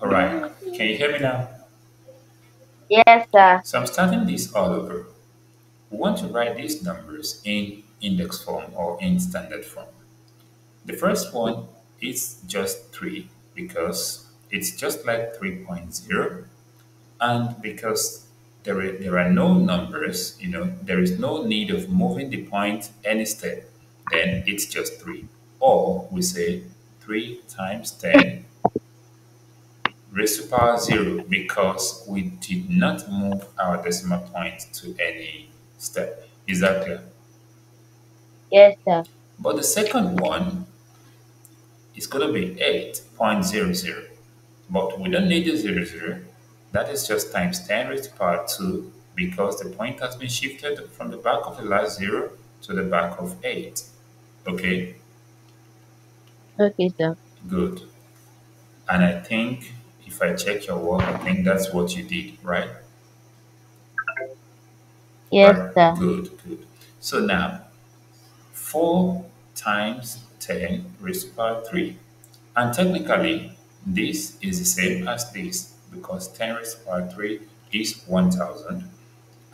All right. Can you hear me now? Yes, sir. So I'm starting this all over. We want to write these numbers in index form or in standard form. The first one is just 3 because it's just like 3.0 and because there are, there are no numbers, you know, there is no need of moving the point any step, then it's just 3. Or we say 3 times 10 raised to power 0 because we did not move our decimal point to any step. Is that clear? Yes, sir. But the second one is going to be 8.00. But we don't need the 00. That is just times 10 raised to power 2 because the point has been shifted from the back of the last 0 to the back of 8. Okay? Okay, sir. Good. And I think if I check your work, I think that's what you did, right? Yes, Right. sir. Good, good. So now, 4 times 10 raised to power 3. And technically, this is the same as this because 10 raised to power 3 is 1000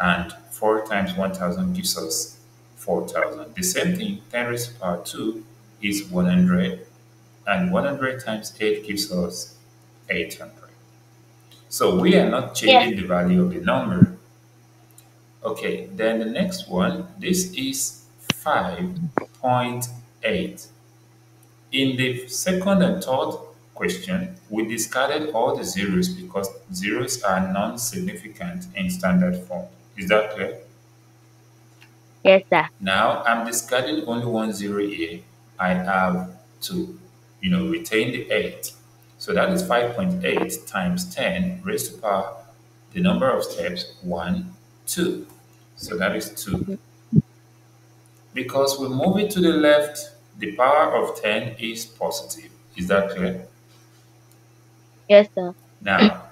and 4 times 1000 gives us 4000. The same thing, 10 raised to power 2 is 100 and 100 times 8 gives us 800. So we are not changing the value of the number. Okay, then the next one, this is 5.8. In the second and third question, we discarded all the zeros because zeros are non-significant in standard form. Is that clear? Yes, sir. Now I'm discarding only one zero here. I have to, you know, retain the 8. So that is 5.8 times 10 raised to the power the number of steps 1, 2. So that is 2. Because we move it to the left, the power of 10 is positive. Is that clear? Yes, sir. Now,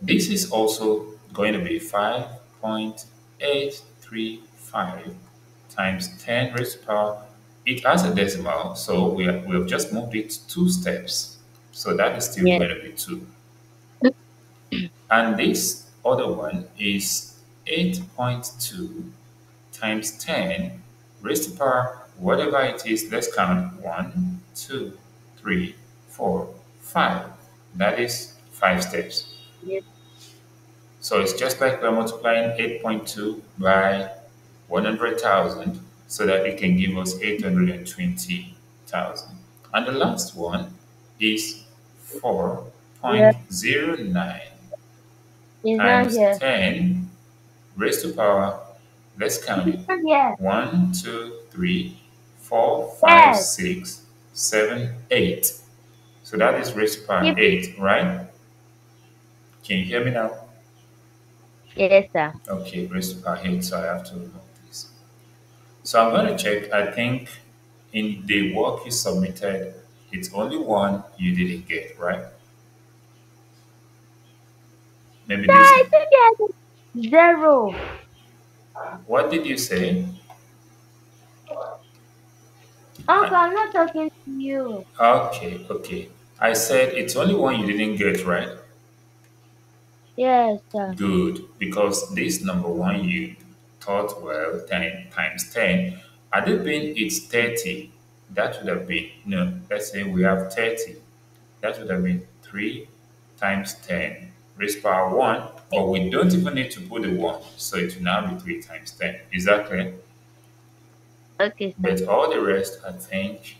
this is also going to be 5.835 times 10 raised to power. It has a decimal, so we, have, we have just moved it two steps. So that is still Yes. going to be 2. And this other one is 8.2 times 10 raised to power, whatever it is, let's count 1, 2, 3, 4, 5. That is 5 steps. Yes. So it's just like we're multiplying 8.2 by 100,000 so that it can give us 820,000. And the last one is 4.09 It's not times here. 10 raised to power, let's count it. Not 1, 2, 3, 4, 5, Yes. 6, 7, 8. So that is raised to power Yep. 8, right? Can you hear me now? Yes, sir. Okay, raised to power 8, so I have to remove this. So I'm going to check. I think in the work you submitted, it's only one you didn't get, right? Maybe I this. think I zero. What did you say? Oh, Uncle, I'm not talking to you. Okay, okay. I said it's only one you didn't get, right? Yes, sir. Good, because this number one you thought, well, 10 times 10, had it been it's 30, that would have been, no, let's say we have 30, that would have been 3 times 10 raised power 1, but we don't even need to put the 1, so it will now be 3 times 10. Is that clear? Okay. But all the rest, I think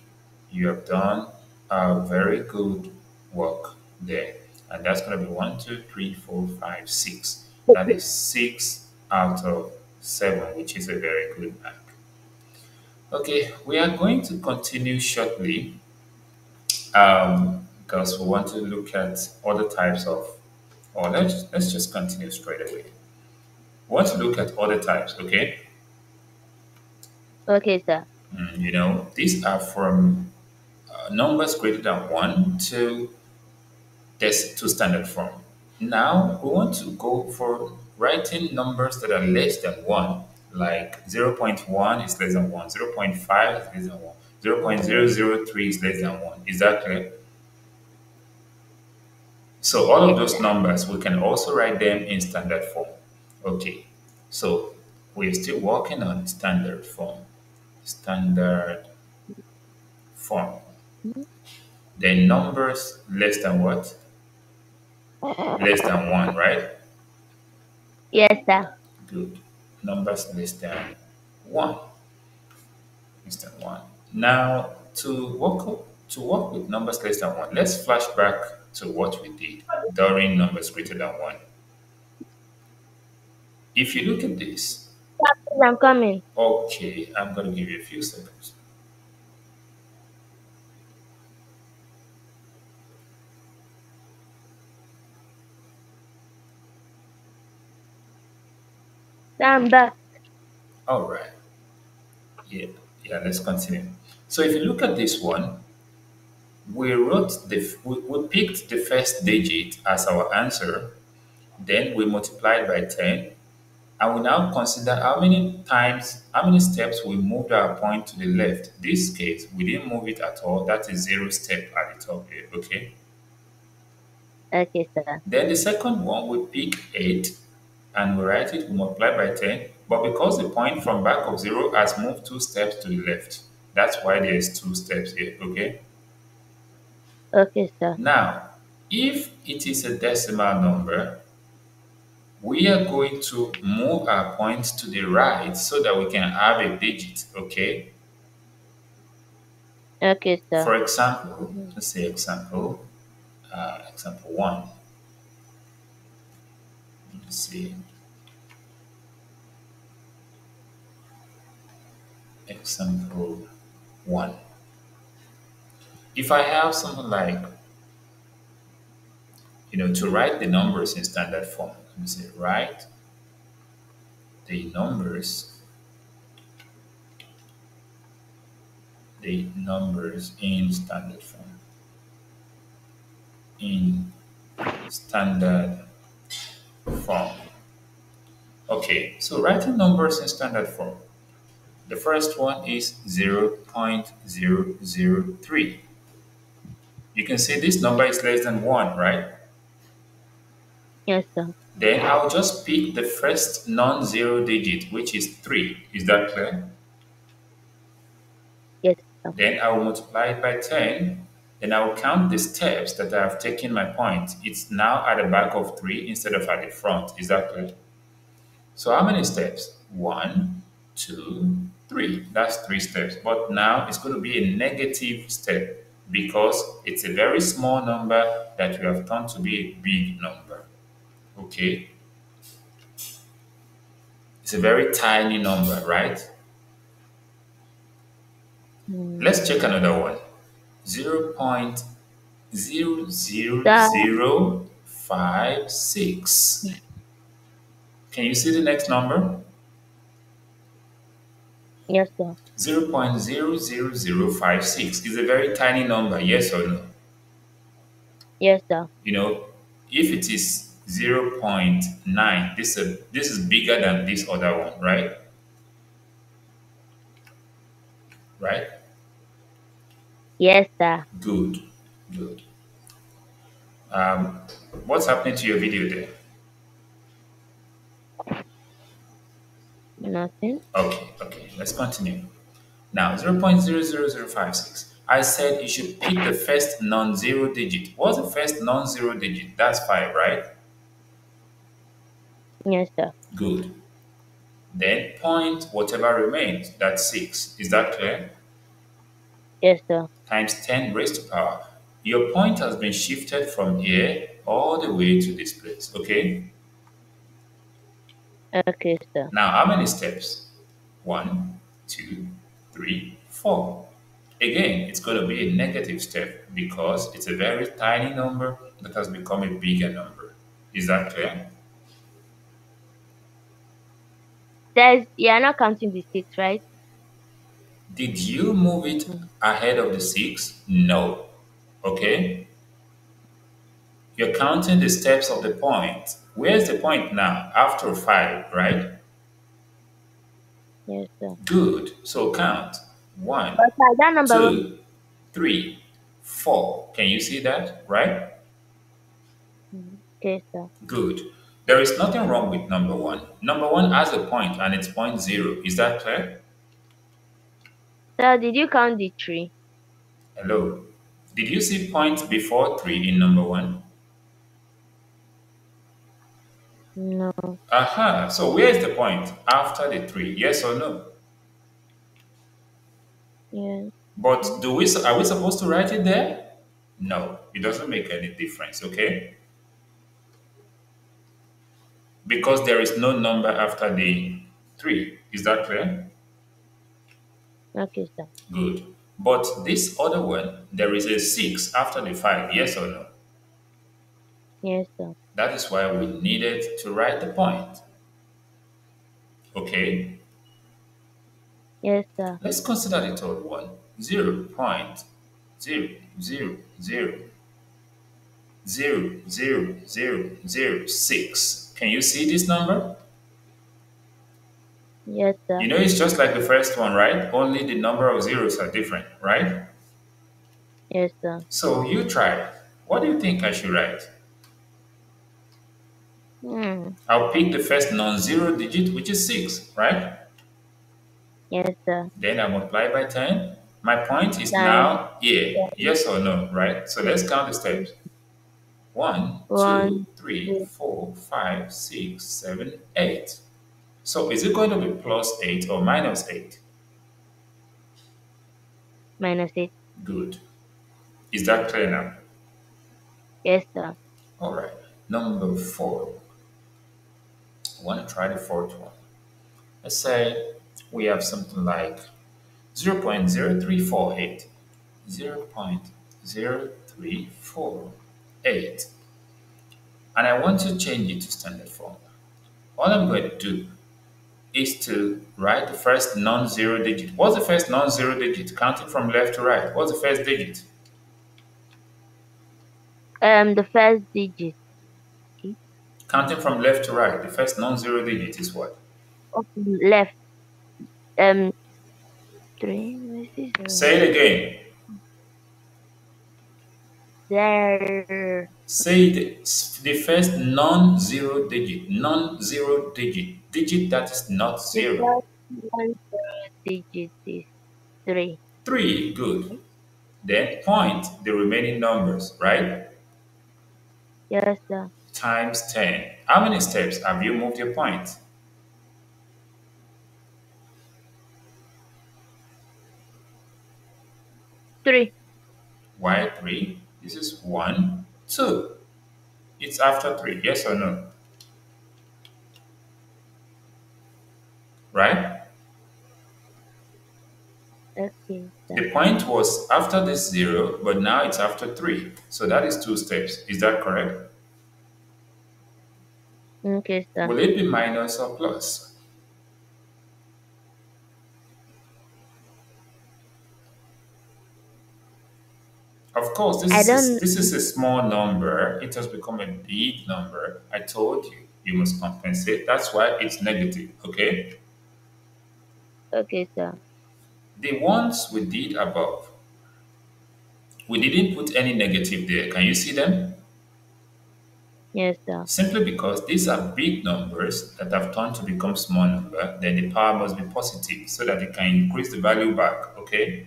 you have done a very good work there. And that's going to be one, two, three, four, five, six. That is 6 out of 7, which is a very good mark. Okay, we are going to continue shortly um, because we want to look at other types of, or let's, let's just continue straight away. We want to look at other types, okay? Okay, sir. Mm, you know, these are from uh, numbers greater than 1 to, this, to standard form. Now, we want to go for writing numbers that are less than 1, like 0.1 is less than 1, 0.5 is less than 1, 0.003 is less than 1. Is that clear? So all of those numbers, we can also write them in standard form. Okay, so we're still working on standard form. Standard form. Then numbers less than what? Less than 1, right? Yes, sir. Good. Numbers less than 1. Less than 1. Now, to work, to work with numbers less than 1, let's flash back to what we did during numbers greater than 1. If you look at this, I'm coming. okay, I'm going to give you a few seconds. I'm back. All right. Yeah, yeah, let's continue. So if you look at this one, we wrote the, we, we picked the first digit as our answer, then we multiplied by 10, and we now consider how many times, how many steps we moved our point to the left. This case, we didn't move it at all. That is zero step at the top here, okay? Okay, sir. Then the second one, we pick 8 and we write it, we multiply by 10. But because the point from back of 0 has moved two steps to the left, that's why there's two steps here, okay? Okay, sir. Now, if it is a decimal number, we are going to move our point to the right so that we can have a digit, okay? Okay, sir. For example, let's say example, uh, example 1. Let's. Example 1. If I have something like, you know, to write the numbers in standard form, let me say write the numbers, the numbers in standard form. In standard form. Okay, so writing numbers in standard form. The first one is 0.003. You can see this number is less than 1, right? Yes, sir. Then I'll just pick the first non-zero digit, which is 3. Is that clear? Yes, sir. Then I will multiply it by 10. Then I will count the steps that I have taken my point. It's now at the back of 3 instead of at the front. Is that clear? So how many steps? One, two, three. That's three steps. But now it's going to be a negative step because it's a very small number that we have turned to be a big number. Okay? It's a very tiny number, right? Hmm. Let's check another one. 0.00056. Can you see the next number? Yes, sir. 0.00056 is a very tiny number, yes or no? Yes, sir. You know, if it is 0.9, this is, this is bigger than this other one, right? Right? Yes, sir. Good, good. Um, what's happening to your video there? Nothing. Okay, okay, let's continue. Now, 0.00056. I said you should pick the first non-zero digit. What's the first non-zero digit? That's 5, right? Yes, sir. Good. Then point whatever remains. That's 6. Is that clear? Yes, sir. Times 10 raised to power. Your point has been shifted from here all the way to this place, okay? Okay, sir. Now, how many steps? One, two, three, four. Again, it's going to be a negative step because it's a very tiny number that has become a bigger number. Is that clear? There's you are not counting the six, right? Did you move it ahead of the six? No. Okay? You're counting the steps of the point. Where's the point now? After five, right? Yes, sir. Good. So count. One, But sir, that number will- two, three, four. Can you see that? Right? Okay, sir. Good. There is nothing wrong with number one. Number one has a point and it's point zero. Is that clear? Sir, did you count the tree? Hello. Did you see points before three in number one? No. Aha. So where is the point after the three? Yes or no? Yes. But do we are we supposed to write it there? No, it doesn't make any difference, okay? Because there is no number after the 3. Is that clear? Okay, sir. Good. But this other one, there is a 6 after the 5. Yes or no? Yes, sir. That is why we needed to write the point. Okay? Yes, sir. Let's consider the third one. 0 point 0, 0, 0, 0, 0, 0, 0, 6. Can you see this number? Yes, sir. You know, it's just like the first one, right? Only the number of zeros are different, right? Yes, sir. So you try. What do you think I should write? Hmm. I'll pick the first non-zero digit, which is 6, right? Yes, sir. Then I multiply by 10. My point is Nine. now here. Yes or no, right? So let's count the steps. One, two, One, three, two. four, five, six, seven, eight. So is it going to be plus 8 or minus 8? Minus 8. Good. Is that clear now? Yes, sir. All right. Number four. I want to try the fourth one. Let's say we have something like 0.0348. 0.0348. And I want to change it to standard form. All I'm going to do is to write the first non-zero digit. What's the first non-zero digit? Counting from left to right. What's the first digit? Um, the first digit. Counting from left to right. The first non-zero digit is what? left. Um, three. What is this? Say it again. There. Say the, the first non-zero digit. Non-zero digit. Digit that is not zero. digit is three. Three. Good. Then point the remaining numbers, right? Yes, sir. Times 10. How many steps have you moved your point? Three. Why 3? This is 1, 2. It's after 3. Yes or no? Right? Okay. The point was after this 0, but now it's after 3. So that is two steps. Is that correct? Okay, sir. Will it be minus or plus? Of course, this is, a, this is a small number. It has become a big number. I told you, you must compensate. That's why it's negative, okay? Okay, sir. The ones we did above, we didn't put any negative there. Can you see them? Yes, sir. Simply because these are big numbers that have turned to become small number, then the power must be positive so that it can increase the value back, okay?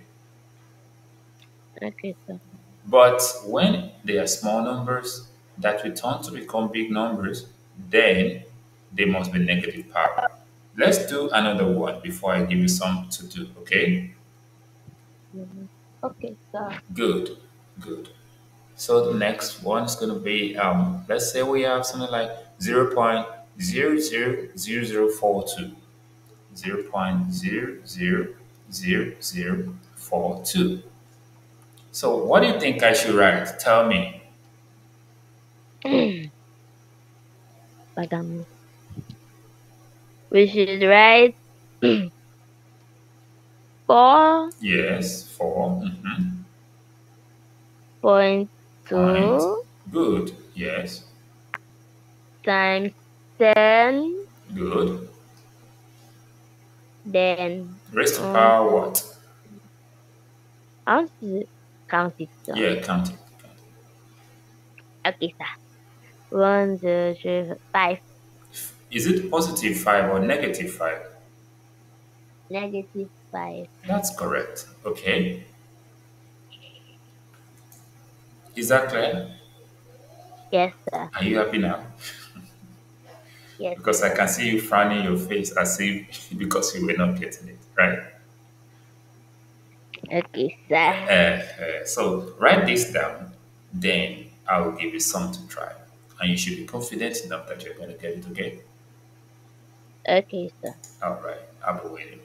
Okay, sir. But when they are small numbers that return to become big numbers, then they must be negative power. Let's do another one before I give you some to do, okay? Mhm. Okay, sir. Good, good. So the next one is going to be, um, let's say we have something like 0.000042. 0.000042. So what do you think I should write? Tell me. But we should write four Yes, 4. Mm-hmm. point two Point. Good. Yes. times ten, Good. then Raised to Um, power what? to count it? Yeah, count it. Okay, sir. One, two, three, five. Is it positive 5 or negative 5? Negative five. That's correct. Okay. Is that clear? Yes, sir. Are you happy now? Yes. Because I can see you frowning your face as if because you were not getting it, right? Okay, sir. Uh, uh, so write this down, then I will give you some to try. And you should be confident enough that you're going to get it, okay? Okay, sir. All right. I'll be waiting.